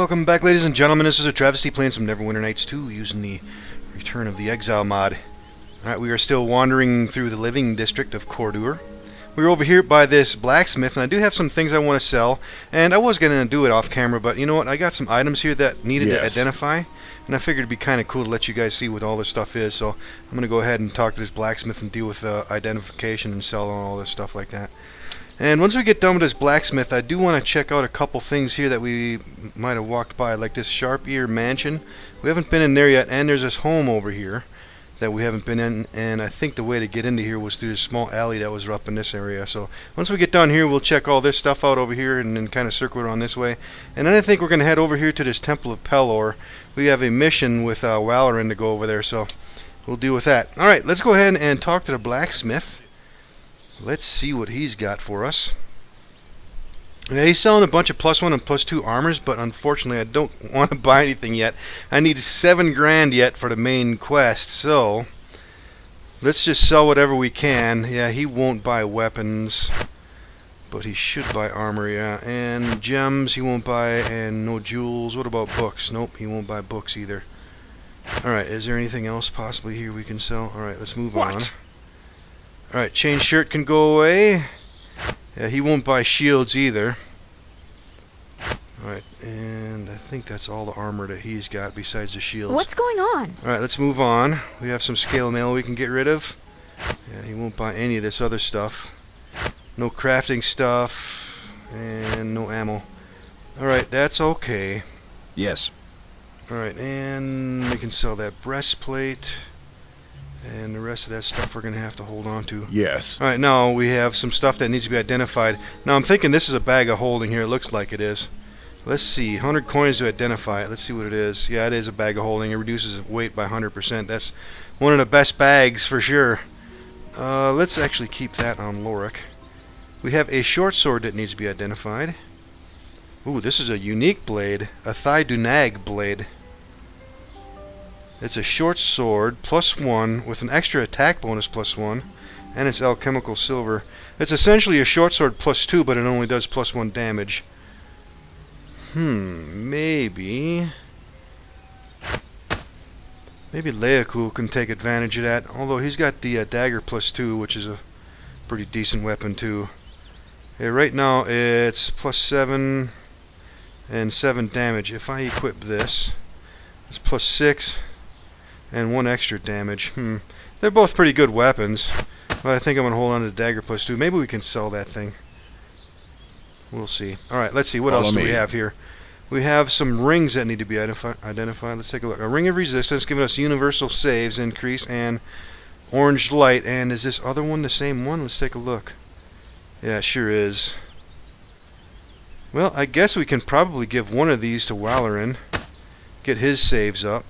Welcome back ladies and gentlemen, this is AhTravesty playing some Neverwinter Nights 2 using the Return of the Exile mod. Alright, we are still wandering through the living district of Cordur. We're over here by this blacksmith and I do have some things I want to sell and I was going to do it off camera but you know what, I got some items here that needed Yes. to identify and I figured it'd be kind of cool to let you guys see what all this stuff is so I'm going to go ahead and talk to this blacksmith and deal with uh, identification and sell all this stuff like that. And once we get done with this blacksmith, I do want to check out a couple things here that we might have walked by, like this Sharp Ear Mansion. We haven't been in there yet, and there's this home over here that we haven't been in, and I think the way to get into here was through this small alley that was up in this area. So once we get done here, we'll check all this stuff out over here and then kind of circle around this way. And then I think we're going to head over here to this Temple of Pelor. We have a mission with uh, to go over there, so we'll deal with that. Alright, let's go ahead and talk to the blacksmith. Let's see what he's got for us. Yeah, he's selling a bunch of plus one and plus two armors, but unfortunately I don't want to buy anything yet. I need seven grand yet for the main quest, so let's just sell whatever we can. Yeah, he won't buy weapons, but he should buy armor, yeah. And gems he won't buy, and no jewels. What about books? Nope, he won't buy books either. Alright, is there anything else possibly here we can sell? Alright, let's move What? on. Alright, chain shirt can go away. Yeah, he won't buy shields either. Alright, and I think that's all the armor that he's got besides the shields. What's going on? Alright, let's move on. We have some scale mail we can get rid of. Yeah, he won't buy any of this other stuff. No crafting stuff, and no ammo. Alright, that's okay. Yes. Alright, and we can sell that breastplate. And the rest of that stuff we're going to have to hold on to. Yes. Alright, now we have some stuff that needs to be identified. Now I'm thinking this is a bag of holding here. It looks like it is. Let's see. 100 coins to identify it. Let's see what it is. Yeah, it is a bag of holding. It reduces weight by 100%. That's one of the best bags for sure. Uh, let's actually keep that on Lorik. We have a short sword that needs to be identified. Ooh, this is a unique blade. A Thigh Dunag blade. It's a short sword, plus one, with an extra attack bonus plus one, and it's alchemical silver. It's essentially a short sword plus two, but it only does plus one damage. Hmm, maybe... Maybe Leoku can take advantage of that, although he's got the uh, dagger plus two, which is a pretty decent weapon too. Right now it's plus seven and seven damage. If I equip this, it's plus six and one extra damage. Hmm. They're both pretty good weapons, but I think I'm going to hold on to the dagger plus two. Maybe we can sell that thing. We'll see. Alright, let's see. What Follow else do we have here? We have some rings that need to be identifi identified. Let's take a look. A ring of resistance giving us universal saves increase and orange light. And is this other one the same one? Let's take a look. Yeah, it sure is. Well, I guess we can probably give one of these to Walarin. Get his saves up.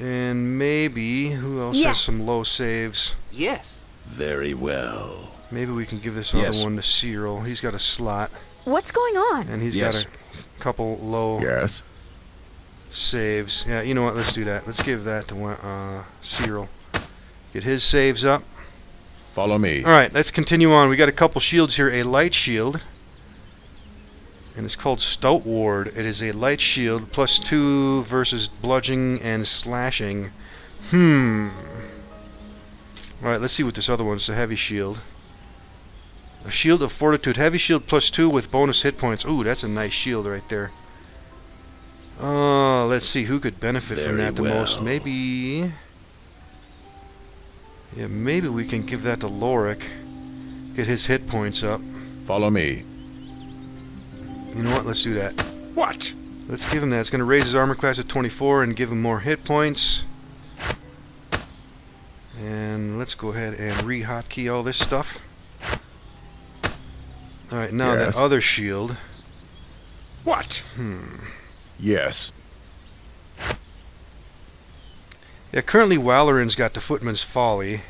And maybe, who else has some low saves? Yes. Very well. Maybe we can give this Yes. other one to Cyril. He's got a slot, What's going on? and he's Yes. got a couple low Yes. saves. Yeah, you know what? Let's do that. Let's give that to uh, Cyril. Get his saves up. Follow me. All right, let's continue on. We got a couple shields here. A light shield, and it's called Stout Ward. It is a light shield plus two versus bludgeoning and slashing. Hmm. All right, let's see what this other one's. A heavy shield. A shield of fortitude. Heavy shield plus two with bonus hit points. Ooh, that's a nice shield right there. Uh, let's see who could benefit from that the most. Maybe. Yeah, maybe we can give that to Lorik. Get his hit points up. Follow me. You know what? Let's do that. What? Let's give him that. It's going to raise his armor class to 24 and give him more hit points. And let's go ahead and re-hotkey all this stuff. Alright, now Yes. that other shield. What? Hmm. Yes. Yeah, currently Walarin's got the Footman's Folly,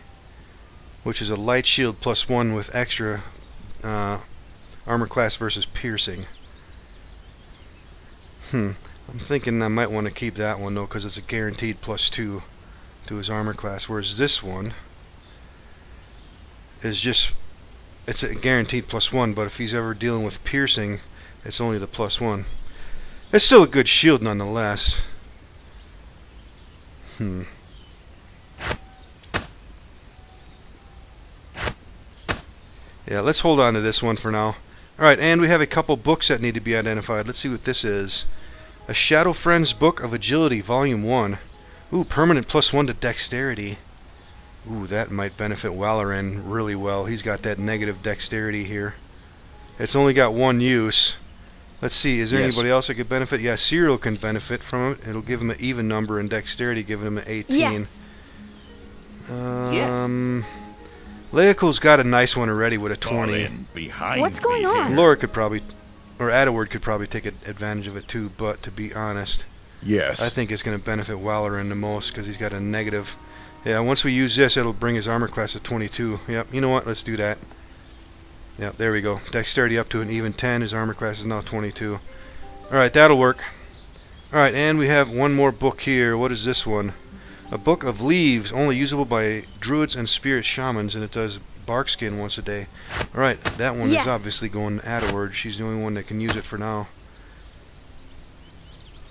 which is a light shield plus one with extra uh, armor class versus piercing. Hmm. I'm thinking I might want to keep that one though, because it's a guaranteed plus two to his armor class, whereas this one is just it's a guaranteed plus one. But if he's ever dealing with piercing, it's only the plus one. It's still a good shield nonetheless. Hmm. Yeah, let's hold on to this one for now. Alright, and we have a couple books that need to be identified. Let's see what this is. A Shadow Friends Book of Agility, Volume 1. Ooh, permanent plus 1 to dexterity. Ooh, that might benefit Walaran really well. He's got that negative dexterity here. It's only got one use. Let's see, is there Yes. anybody else that could benefit? Yeah, Cyril can benefit from it. It'll give him an even number in dexterity, giving him an 18. Yes. Um, Leokul's got a nice one already with a 20. in behind What's going me on? Laura could probably, or Adaward could probably take advantage of it too, but to be honest, Yes. I think it's going to benefit Walaran the most because he's got a negative. Yeah, once we use this, it'll bring his armor class to 22. Yep, you know what? Let's do that. Yep, there we go. Dexterity up to an even 10. His armor class is now 22. Alright, that'll work. Alright, and we have one more book here. What is this one? A book of leaves, only usable by druids and spirit shamans, and it does bark skin once a day. Alright, that one Yes. is obviously going Adaward. She's the only one that can use it for now.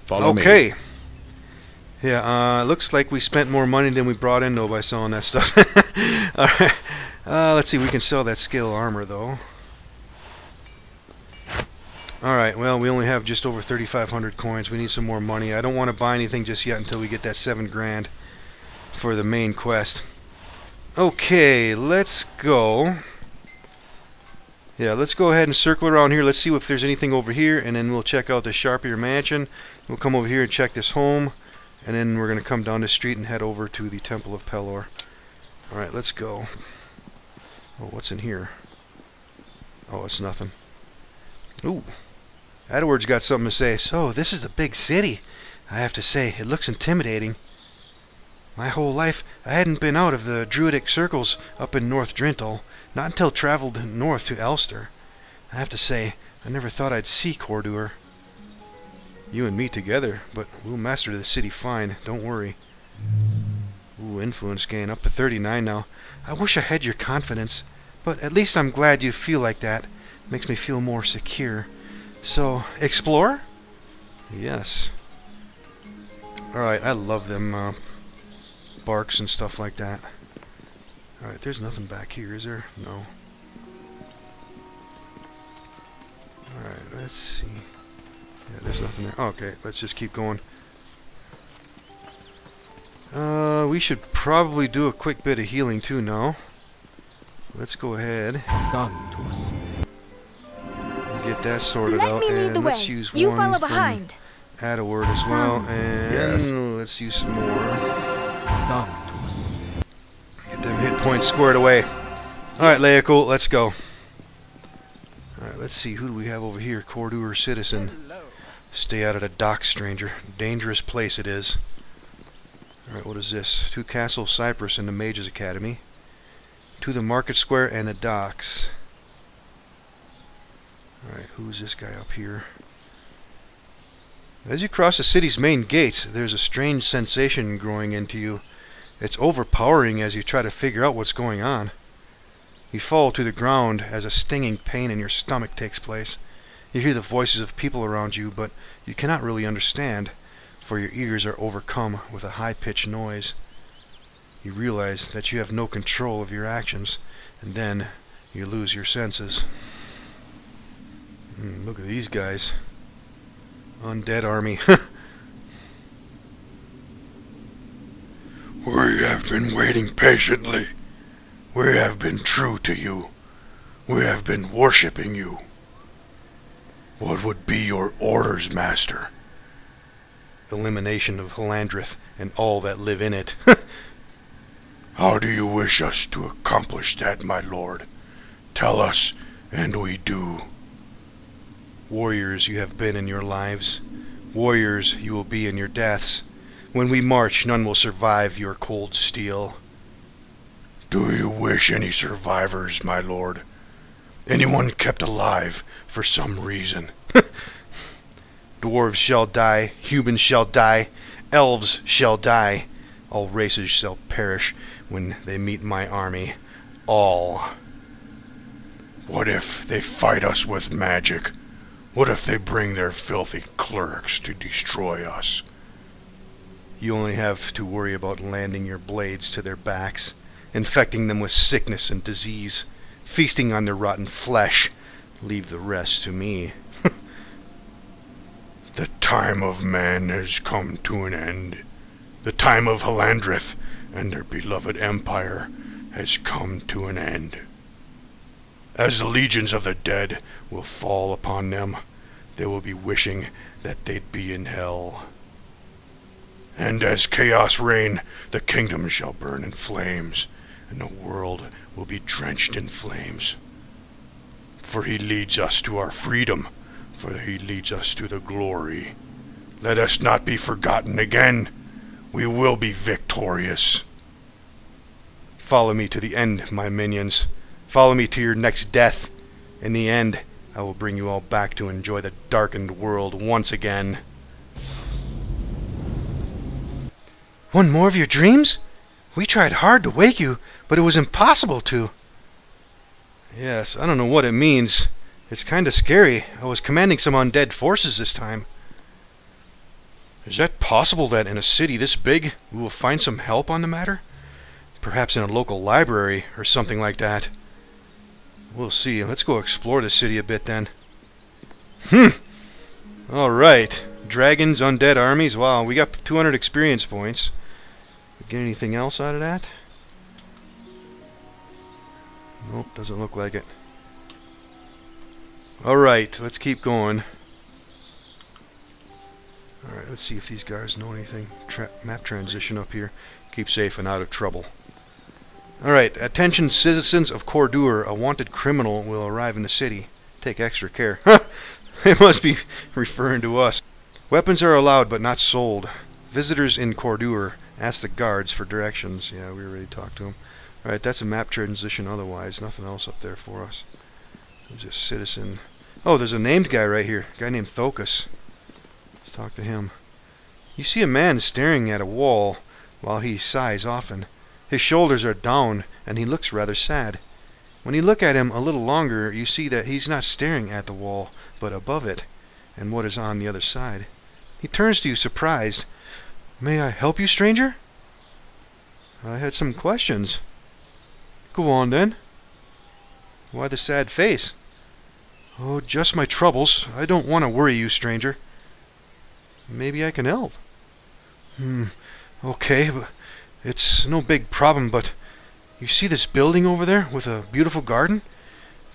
Follow me. okay. Yeah, uh, looks like we spent more money than we brought in though by selling that stuff. Alright. Uh, let's see, we can sell that scale armor though. Alright, well, we only have just over 3,500 coins. We need some more money. I don't want to buy anything just yet until we get that 7 grand for the main quest. Okay, let's go. Yeah, let's go ahead and circle around here. Let's see if there's anything over here, and then we'll check out the Sharp Ear Mansion. We'll come over here and check this home, and then we're going to come down the street and head over to the Temple of Pelor. Alright, let's go. Oh, what's in here? Oh, it's nothing. Ooh. Adaward's got something to say. So, this is a big city. I have to say, it looks intimidating. My whole life, I hadn't been out of the druidic circles up in North Drintal, not until traveled north to Elster. I have to say, I never thought I'd see Cordur. You and me together, but we'll master the city fine, don't worry. Ooh, influence gain up to 39 now. I wish I had your confidence, but at least I'm glad you feel like that. Makes me feel more secure. So, explore? Yes. Alright, I love them uh, barks and stuff like that. Alright, there's nothing back here, is there? No. Alright, let's see. Yeah, there's nothing there. okay, let's just keep going. Uh, we should probably do a quick bit of healing too now. Let's go ahead Sanctus. and get that sorted Let out. me lead and the let's use You one follow behind. Adaward as well, Sound. and Yes. let's use some more. Sanctus. Get them hit points squared away. Alright, Leocool, let's go. Alright, let's see. Who do we have over here? Cordur Citizen. Stay out of the dock, stranger. Dangerous place it is. Alright, what is this? To Castle Cyprus and the Mages Academy. To the Market Square and the docks. Alright, who's this guy up here? As you cross the city's main gates, there's a strange sensation growing into you. It's overpowering as you try to figure out what's going on. You fall to the ground as a stinging pain in your stomach takes place. You hear the voices of people around you, but you cannot really understand, for your ears are overcome with a high-pitched noise. You realize that you have no control of your actions, and then you lose your senses. Hmm, look at these guys. Undead army. Have been waiting patiently. We have been true to you. We have been worshipping you. What would be your orders, Master? Elimination of Halandrith and all that live in it. How do you wish us to accomplish that, my lord? Tell us, and we do. Warriors you have been in your lives. Warriors you will be in your deaths. When we march, none will survive your cold steel. Do you wish any survivors, my lord? Anyone kept alive for some reason? Dwarves shall die, humans shall die, elves shall die. All races shall perish when they meet my army. All. What if they fight us with magic? What if they bring their filthy clerks to destroy us? You only have to worry about landing your blades to their backs, infecting them with sickness and disease, feasting on their rotten flesh. Leave the rest to me. The time of man has come to an end. The time of Halandrith and their beloved empire has come to an end. As the legions of the dead will fall upon them, they will be wishing that they'd be in hell. And as chaos reign, the kingdom shall burn in flames, and the world will be drenched in flames. For he leads us to our freedom, for he leads us to the glory. Let us not be forgotten again. We will be victorious. Follow me to the end, my minions. Follow me to your next death. In the end, I will bring you all back to enjoy the darkened world once again. One more of your dreams? We tried hard to wake you, but it was impossible to. Yes, I don't know what it means. It's kinda scary. I was commanding some undead forces this time. Is that possible that in a city this big we will find some help on the matter? Perhaps in a local library or something like that. We'll see. Let's go explore the city a bit then. Hmm. Alright. Dragons, undead armies. Wow, we got 200 experience points. Get anything else out of that? Nope, doesn't look like it. Alright, let's keep going. Alright, let's see if these guys know anything. Tra map transition up here. Keep safe and out of trouble. Alright, attention citizens of Cordur. A wanted criminal will arrive in the city. Take extra care. it must be referring to us. Weapons are allowed but not sold. Visitors in Cordur ask the guards for directions. Yeah, we already talked to them. Alright, that's a map transition otherwise. Nothing else up there for us. Just citizen. Oh, there's a named guy right here. Guy named Thokus. Let's talk to him. You see a man staring at a wall while he sighs often. His shoulders are down and he looks rather sad. When you look at him a little longer, you see that he's not staring at the wall, but above it, and what is on the other side. He turns to you surprised. May I help you, stranger? I had some questions. Go on then. Why the sad face? Oh, just my troubles. I don't want to worry you, stranger. Maybe I can help. Hmm, okay, but it's no big problem, but you see this building over there with a beautiful garden?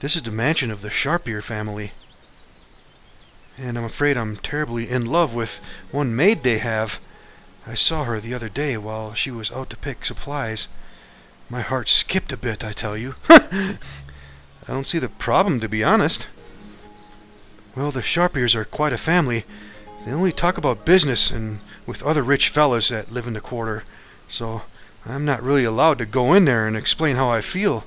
This is the mansion of the Sharpear family. And I'm afraid I'm terribly in love with one maid they have. I saw her the other day while she was out to pick supplies. My heart skipped a bit, I tell you. I don't see the problem, to be honest. Well, the Sharpears are quite a family. They only talk about business and with other rich fellas that live in the quarter, so I'm not really allowed to go in there and explain how I feel.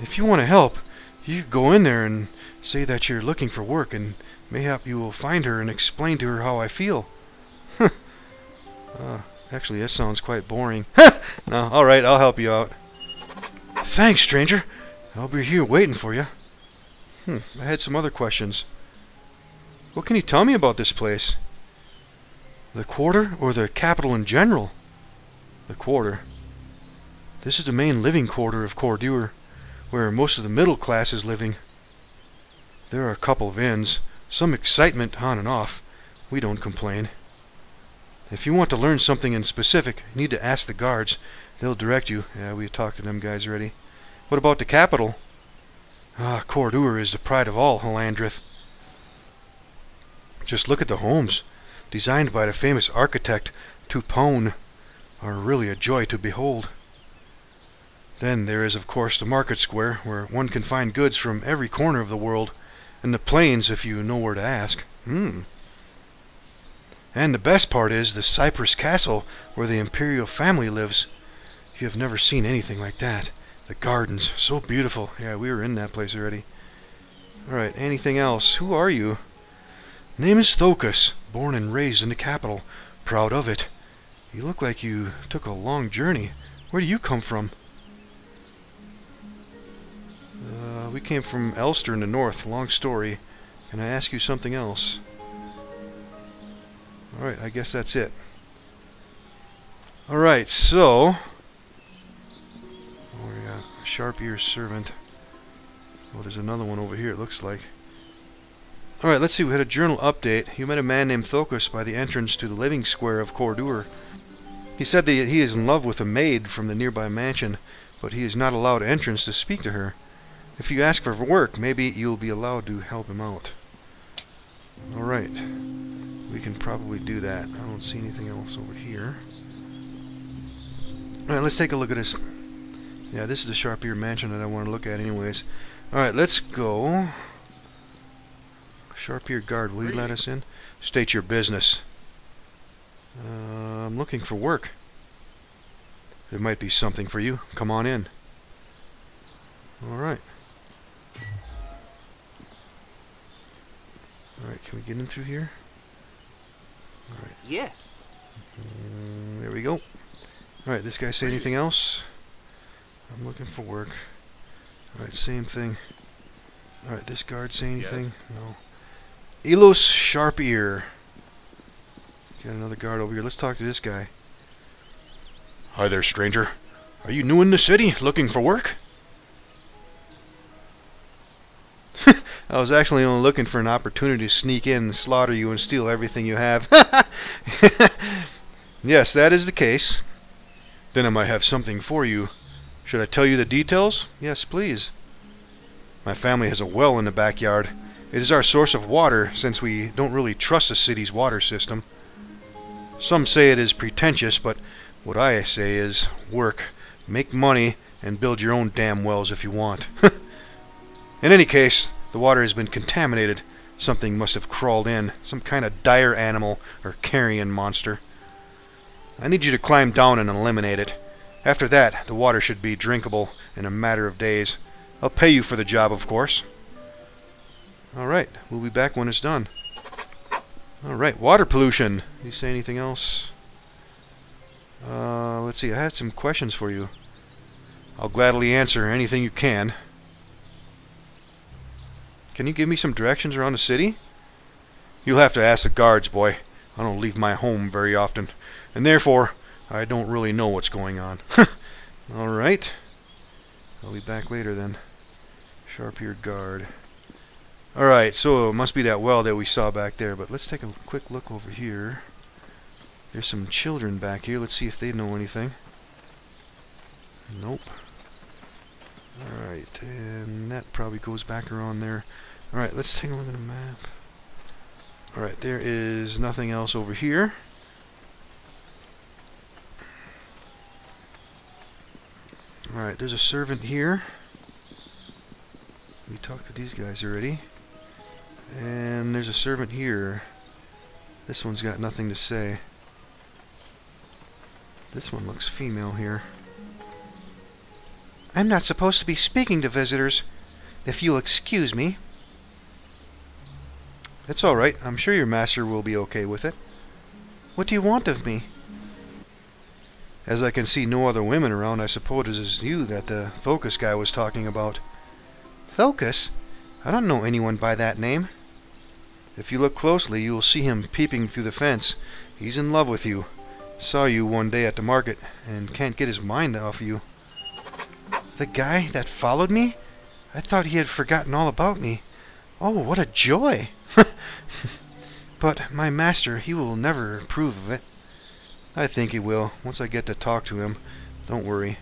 If you want to help, you go in there and say that you're looking for work, and mayhap you will find her and explain to her how I feel. Uh, actually, that sounds quite boring. no, alright, I'll help you out. Thanks, stranger. I'll be here waiting for you. Hmm, I had some other questions. What can you tell me about this place? The quarter or the capital in general? The quarter. This is the main living quarter of Cordur, where most of the middle class is living. There are a couple of inns, some excitement on and off. We don't complain. If you want to learn something in specific, you need to ask the guards. They'll direct you. Yeah, we talked to them guys already. What about the capital? Ah, Cordur is the pride of all Halandrith. Just look at the homes, designed by the famous architect Tupone, are really a joy to behold. Then there is of course the market square, where one can find goods from every corner of the world, and the plains if you know where to ask. Hmm. And the best part is the Cypress Castle, where the imperial family lives. You have never seen anything like that. The gardens, so beautiful. Yeah, we were in that place already. Alright, anything else? Who are you? Name is Thokus, born and raised in the capital. Proud of it. You look like you took a long journey. Where do you come from? Uh, we came from Elster in the north. Long story. Can I ask you something else? Alright, I guess that's it. Alright, so... Oh, a sharp ear servant. Oh, there's another one over here, it looks like. Alright, let's see. We had a journal update. You met a man named Thokus by the entrance to the living square of Cordur. He said that he is in love with a maid from the nearby mansion, but he is not allowed entrance to speak to her. If you ask for work, maybe you'll be allowed to help him out. Alright. We can probably do that. I don't see anything else over here. Alright, let's take a look at this. Yeah, this is the Sharp Ear Mansion that I want to look at anyways. Alright, let's go. Sharp Ear Guard, will you let us in? State your business. Uh, I'm looking for work. There might be something for you. Come on in. Alright. Alright, can we get in through here? Alright, Yes. mm, there we go. Alright, this guy say anything else? I'm looking for work. Alright, same thing. Alright, this guard say anything? No. Elos Sharp Ear. Got another guard over here. Let's talk to this guy. Hi there, stranger. Are you new in the city, looking for work? I was actually only looking for an opportunity to sneak in and slaughter you and steal everything you have. yes, that is the case. Then I might have something for you. Should I tell you the details? Yes, please. My family has a well in the backyard. It is our source of water, since we don't really trust the city's water system. Some say it is pretentious, but what I say is work, make money, and build your own damn wells if you want. in any case, the water has been contaminated. Something must have crawled in, some kind of dire animal or carrion monster. I need you to climb down and eliminate it. After that, the water should be drinkable in a matter of days. I'll pay you for the job, of course. Alright, we'll be back when it's done. Alright, water pollution. Do you say anything else? Uh, let's see, I had some questions for you. I'll gladly answer anything you can. Can you give me some directions around the city? You'll have to ask the guards, boy. I don't leave my home very often, and therefore, I don't really know what's going on. Alright. I'll be back later then. Sharp-eared guard. Alright, so it must be that well that we saw back there, but let's take a quick look over here. There's some children back here. Let's see if they know anything. Nope. Alright, and that probably goes back around there. Alright, let's take a look at the map. Alright, there is nothing else over here. Alright, there's a servant here. We talked to these guys already. And there's a servant here. This one's got nothing to say. This one looks female here. I'm not supposed to be speaking to visitors. If you'll excuse me. It's alright. I'm sure your master will be okay with it. What do you want of me? As I can see no other women around, I suppose it is you that the Thokus guy was talking about. Thokus? I don't know anyone by that name. If you look closely, you will see him peeping through the fence. He's in love with you. Saw you one day at the market, and can't get his mind off you. The guy that followed me? I thought he had forgotten all about me. Oh, what a joy! but my master, he will never approve of it. I think he will, once I get to talk to him. Don't worry.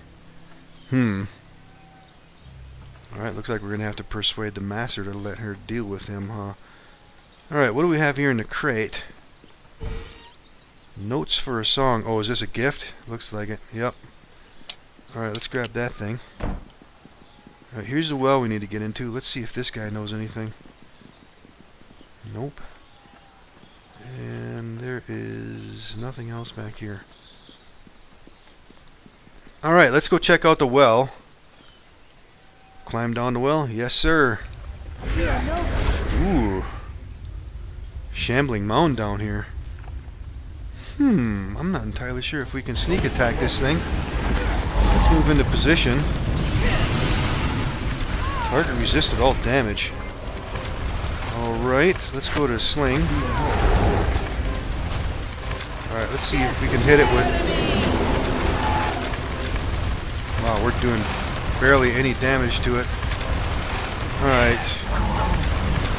Hmm. Alright, looks like we're going to have to persuade the master to let her deal with him, huh? Alright, what do we have here in the crate? Notes for a song. Oh, is this a gift? Looks like it. Yep. Alright, let's grab that thing. Alright, here's the well we need to get into. Let's see if this guy knows anything. Nope. And there is nothing else back here. Alright, let's go check out the well. Climb down the well? Yes, sir. Ooh. Shambling mound down here. Hmm, I'm not entirely sure if we can sneak attack this thing. Let's move into position. Target resisted all damage. Alright, let's go to Sling. Alright, let's see if we can hit it with... Wow, we're doing barely any damage to it. Alright.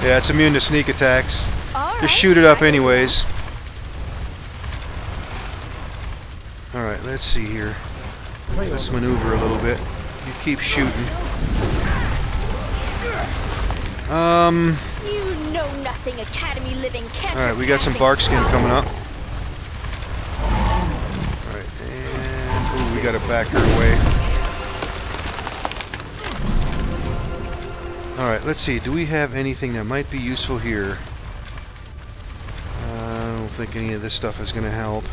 Yeah, it's immune to sneak attacks. Right. Just shoot it up anyways. Alright, let's see here. Let's maneuver a little bit. You keep shooting. Um, You know nothing, Academy living cancer. alright, we got some bark skin coming up. Alright, and... Ooh, we gotta back her away. Alright, let's see. Do we have anything that might be useful here? Uh, I don't think any of this stuff is gonna help.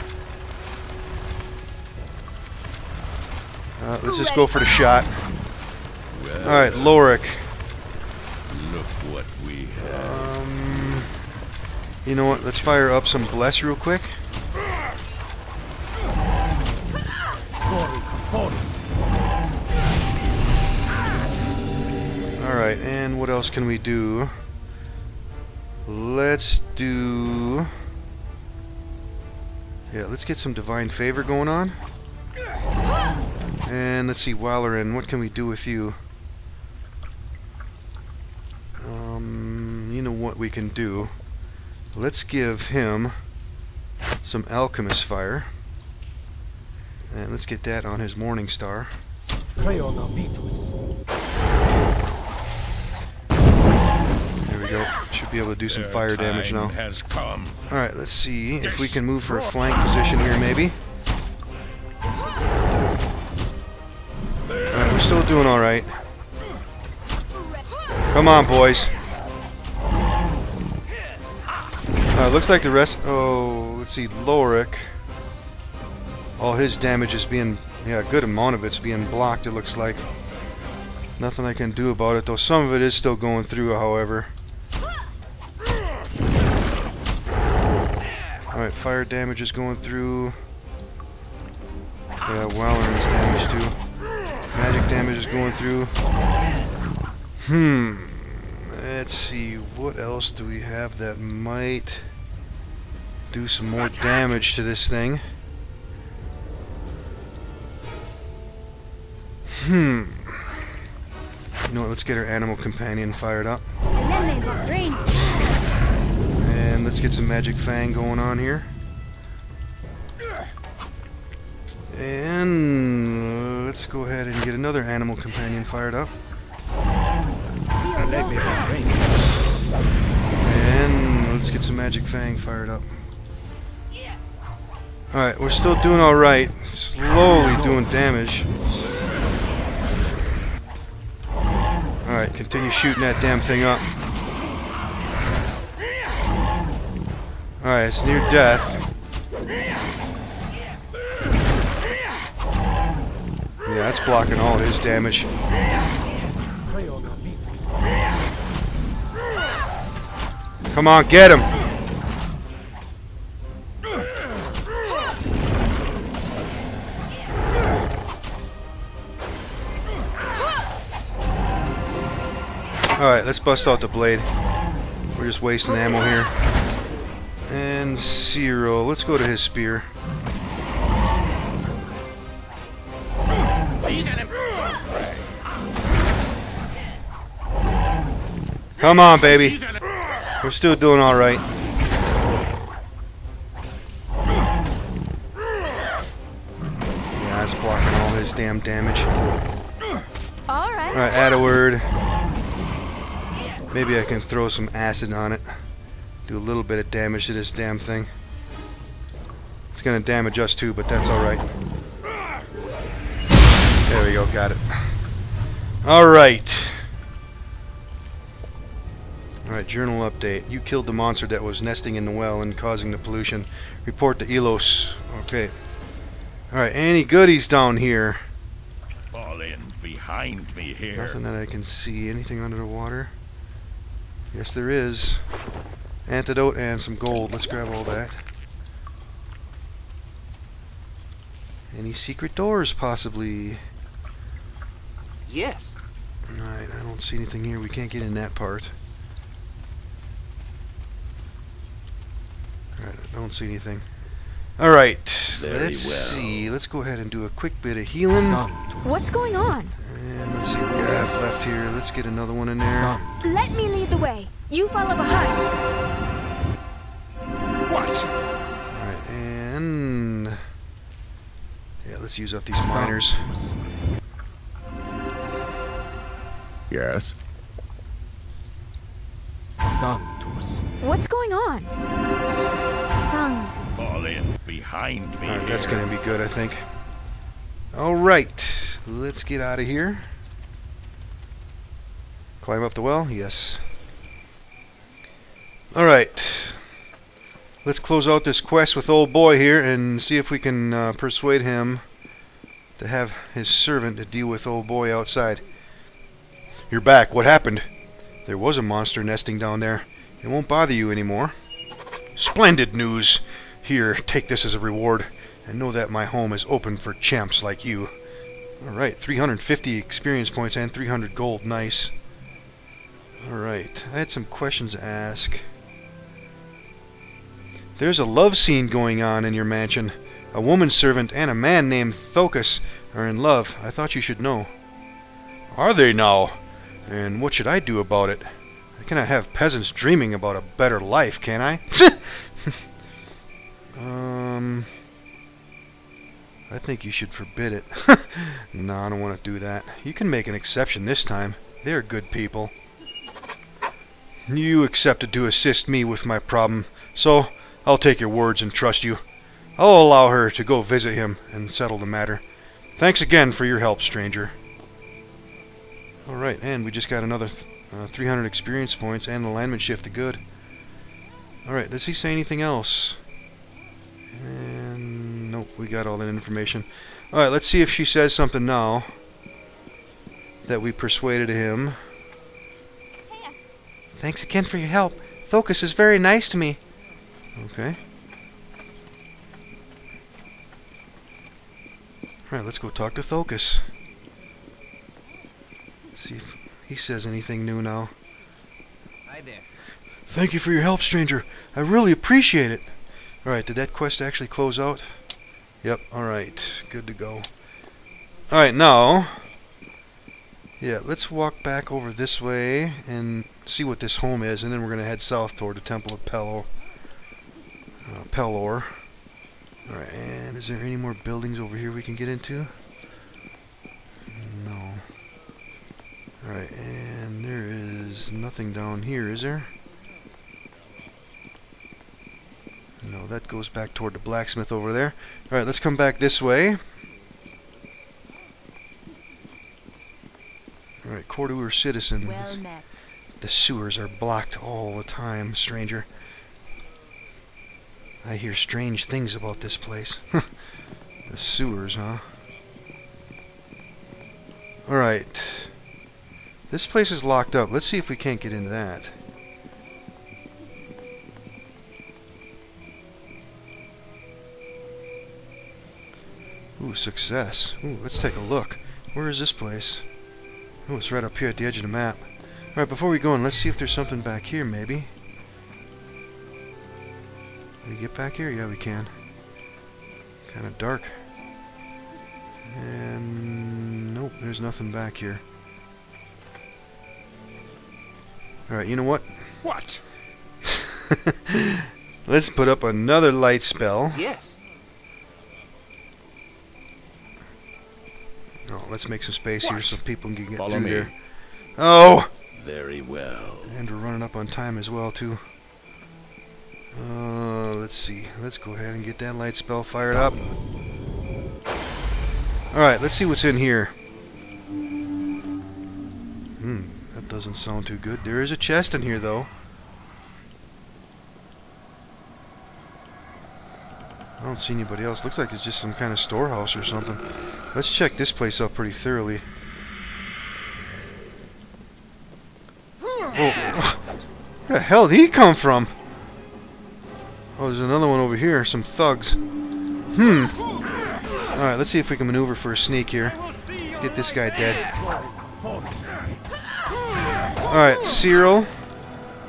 Uh, let's just go for the shot. Alright, Lorik. Look what we have. Um, you know what? Let's fire up some bless real quick. Alright, and what else can we do? Let's do... Yeah, let's get some Divine Favor going on. And let's see, Wallerin, what can we do with you? Um, you know what we can do? Let's give him some Alchemist Fire. And let's get that on his Morning Star. There we go. Should be able to do some Their fire damage now. Alright, let's see if we can move for a flank position here, maybe. Still doing alright. Come on, boys. Uh, looks like the rest... Oh, let's see, Lorik. All his damage is being... Yeah, a good amount of it's being blocked, it looks like. Nothing I can do about it, though some of it is still going through, however. Alright, fire damage is going through. Yeah, Wallern is damaged too. Magic damage is going through. Hmm. Let's see, what else do we have that might do some more damage to this thing? Hmm. You know what, let's get our animal companion fired up. And let's get some Magic Fang going on here. And let's go ahead and get another animal companion fired up. And let's get some Magic Fang fired up. Alright, we're still doing alright. Slowly doing damage. Alright, continue shooting that damn thing up. Alright, it's near death. Yeah, that's blocking all his damage. Come on, get him! Alright, let's bust out the blade. We're just wasting ammo here. And Zero, let's go to his spear. Come on, baby. We're still doing alright. Yeah, that's blocking all his damn damage. All right. Alright, Adaward. Maybe I can throw some acid on it. Do a little bit of damage to this damn thing. It's gonna damage us too, but that's alright. There we go, got it. Alright. Alright, journal update. You killed the monster that was nesting in the well and causing the pollution. Report to Elos. Okay. Alright, any goodies down here? Fall in behind me here. Nothing that I can see. Anything under the water? Yes, there is. Antidote and some gold. Let's grab all that. Any secret doors, possibly? Yes. Alright, I don't see anything here. We can't get in that part. Don't see anything. All right, Very let's well. see. Let's go ahead and do a quick bit of healing. What's going on? And let's see what we got left here. Let's get another one in there. Let me lead the way. You follow behind. What? All right, and yeah, let's use up these miners. Yes. Sanctus. What's going on? Sanctus. Fall in behind me All right, that's gonna be good, I think. All right, let's get out of here. Climb up the well. Yes. All right. Let's close out this quest with old boy here and see if we can uh, persuade him to have his servant to deal with old boy outside. You're back. What happened? There was a monster nesting down there. It won't bother you anymore. Splendid news. Here, take this as a reward, and know that my home is open for champs like you. Alright, 350 experience points and 300 gold. Nice. Alright, I had some questions to ask. There's a love scene going on in your mansion. A woman servant and a man named Thokus are in love. I thought you should know. Are they now? And what should I do about it? I cannot have peasants dreaming about a better life, can I? um, I think you should forbid it. no, I don't want to do that. You can make an exception this time. They're good people. You accepted to assist me with my problem, so I'll take your words and trust you. I'll allow her to go visit him and settle the matter. Thanks again for your help, stranger. Alright, and we just got another th uh, 300 experience points and alignment shift to good. Alright, does he say anything else? And nope, we got all that information. Alright, let's see if she says something now that we persuaded him. Thanks again for your help. Thokus is very nice to me. Okay. Alright, let's go talk to Thokus. See if he says anything new now. Hi there. Thank you for your help, stranger. I really appreciate it. Alright, did that quest actually close out? Yep, alright. Good to go. Alright, now... Yeah, let's walk back over this way and see what this home is, and then we're going to head south toward the Temple of Pelor. Uh, Pelor. Alright, and is there any more buildings over here we can get into? No. Alright, and there is nothing down here, is there? No, that goes back toward the blacksmith over there. Alright, let's come back this way. Alright, Cordur citizen. Well met. The sewers are blocked all the time, stranger. I hear strange things about this place. the sewers, huh? Alright. This place is locked up. Let's see if we can't get into that. Success. Ooh, let's take a look. Where is this place? Oh, it's right up here at the edge of the map. Alright, before we go in, let's see if there's something back here, maybe. Can we get back here? Yeah, we can. Kind of dark. And nope, there's nothing back here. Alright, you know what? What? Let's put up another light spell. Yes. Let's make some space here so people can get Follow through me. there. Oh! Very well. And we're running up on time as well, too. Uh, let's see. Let's go ahead and get that light spell fired up. Alright, let's see what's in here. Hmm, that doesn't sound too good. There is a chest in here, though. Don't see anybody else. Looks like it's just some kind of storehouse or something. Let's check this place out pretty thoroughly. Oh, where the hell did he come from? Oh, there's another one over here. Some thugs. Hmm. Alright, let's see if we can maneuver for a sneak here. Let's get this guy dead. Alright, Cyril.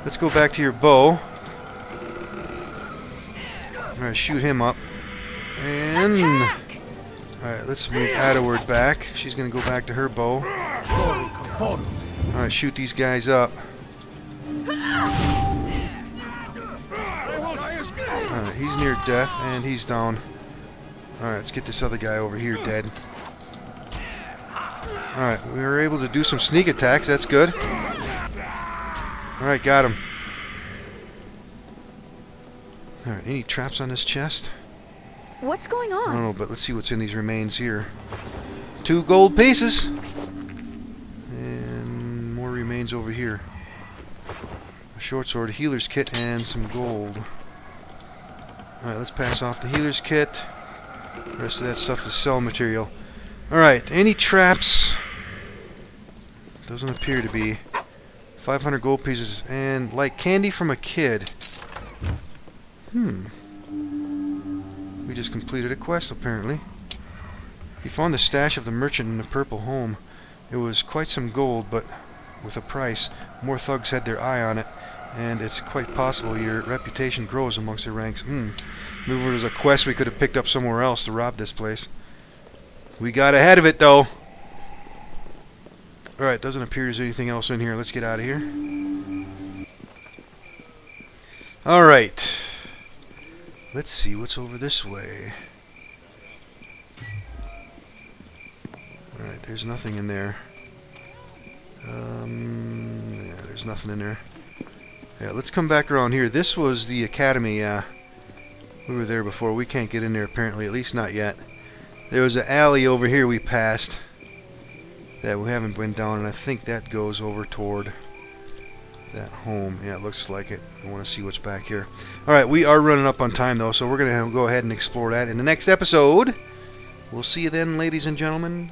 Let's go back to your bow. Alright, shoot him up. Alright, let's move Adaward back. She's gonna go back to her bow. Alright, shoot these guys up. Alright, he's near death, and he's down. Alright, let's get this other guy over here dead. Alright, we were able to do some sneak attacks, that's good. Alright, got him. Alright, any traps on this chest? What's going on? I don't on? know, but let's see what's in these remains here. Two gold pieces! And more remains over here. A short sword, a healer's kit, and some gold. Alright, let's pass off the healer's kit. The rest of that stuff is sell material. Alright, any traps? Doesn't appear to be. 500 gold pieces, and like candy from a kid. Hmm. We just completed a quest, apparently. He found the stash of the merchant in the purple home. It was quite some gold, but with a price. More thugs had their eye on it, and it's quite possible your reputation grows amongst the ranks. Hmm. Maybe there was a quest we could have picked up somewhere else to rob this place. We got ahead of it, though. Alright, doesn't appear there's anything else in here. Let's get out of here. Alright. Let's see what's over this way. Alright, there's nothing in there. Um, yeah, there's nothing in there. Yeah, let's come back around here. This was the academy, uh, we were there before. We can't get in there apparently, at least not yet. There was an alley over here we passed that we haven't been down, and I think that goes over toward that home. Yeah, it looks like it. I want to see what's back here. Alright, we are running up on time, though, so we're going to go ahead and explore that in the next episode. We'll see you then, ladies and gentlemen.